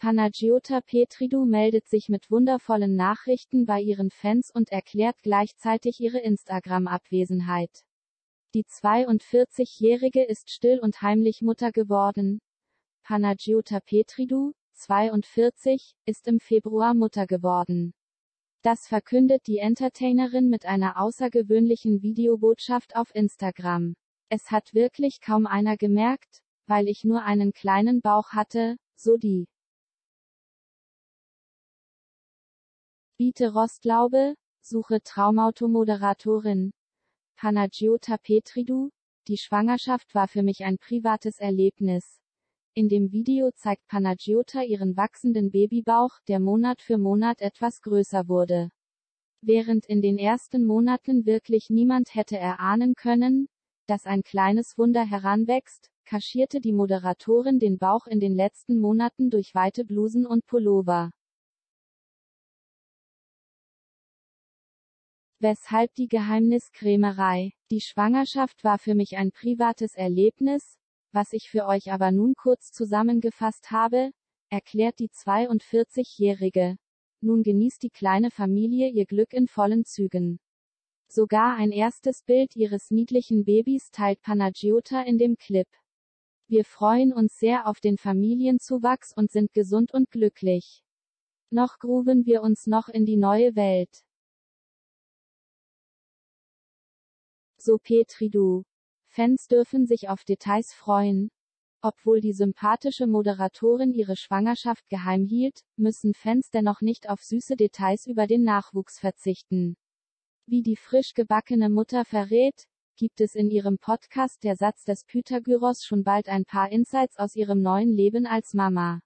Panagiota Petridou meldet sich mit wundervollen Nachrichten bei ihren Fans und erklärt gleichzeitig ihre Instagram-Abwesenheit. Die 42-Jährige ist still und heimlich Mutter geworden. Panagiota Petridou, 42, ist im Februar Mutter geworden. Das verkündet die Entertainerin mit einer außergewöhnlichen Videobotschaft auf Instagram. Es hat wirklich kaum einer gemerkt, weil ich nur einen kleinen Bauch hatte, so die. Biete Rostlaube, suche Traumautomoderatorin. Panagiota Petridou, die Schwangerschaft war für mich ein privates Erlebnis. In dem Video zeigt Panagiota ihren wachsenden Babybauch, der Monat für Monat etwas größer wurde. Während in den ersten Monaten wirklich niemand hätte erahnen können, dass ein kleines Wunder heranwächst, kaschierte die Moderatorin den Bauch in den letzten Monaten durch weite Blusen und Pullover. Weshalb die Geheimniskrämerei? Die Schwangerschaft war für mich ein privates Erlebnis, was ich für euch aber nun kurz zusammengefasst habe, erklärt die 42-Jährige. Nun genießt die kleine Familie ihr Glück in vollen Zügen. Sogar ein erstes Bild ihres niedlichen Babys teilt Panagiota in dem Clip. Wir freuen uns sehr auf den Familienzuwachs und sind gesund und glücklich. Noch gruben wir uns noch in die neue Welt. So Petridou. Fans dürfen sich auf Details freuen. Obwohl die sympathische Moderatorin ihre Schwangerschaft geheim hielt, müssen Fans dennoch nicht auf süße Details über den Nachwuchs verzichten. Wie die frisch gebackene Mutter verrät, gibt es in ihrem Podcast Der Satz des Pythagoras schon bald ein paar Insights aus ihrem neuen Leben als Mama.